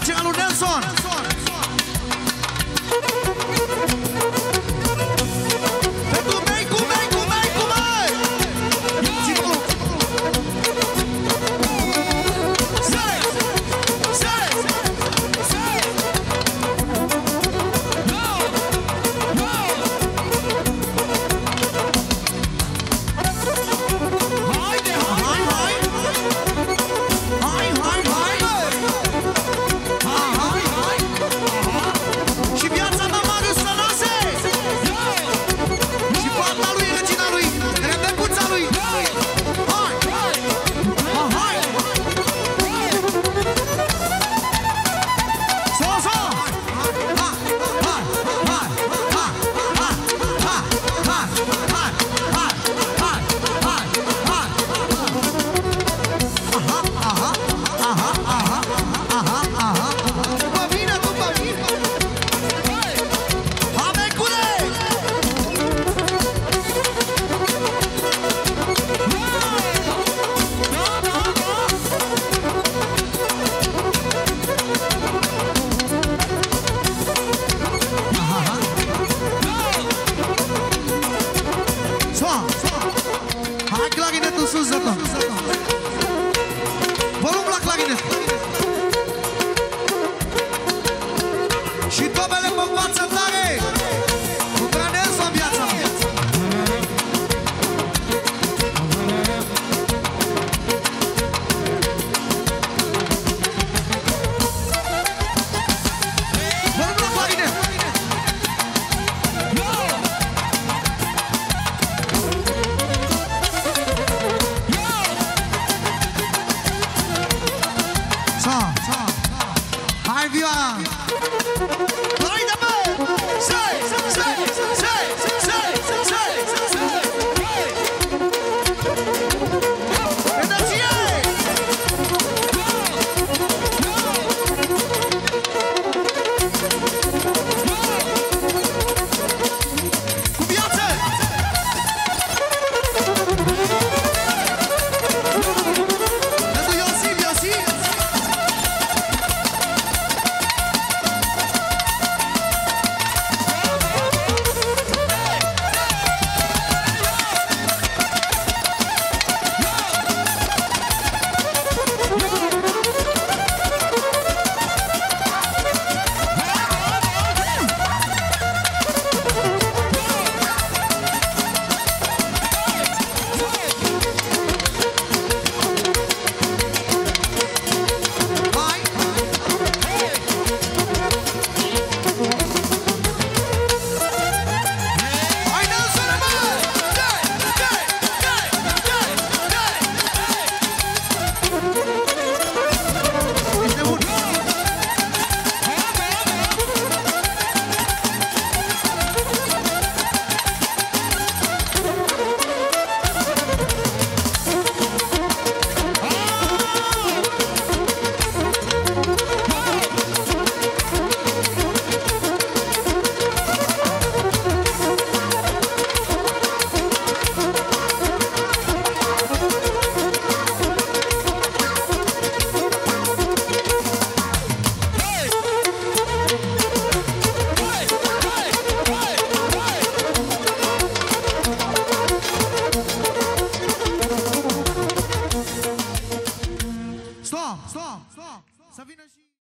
Continua no Nelson. sus de la clarinet. Și tobele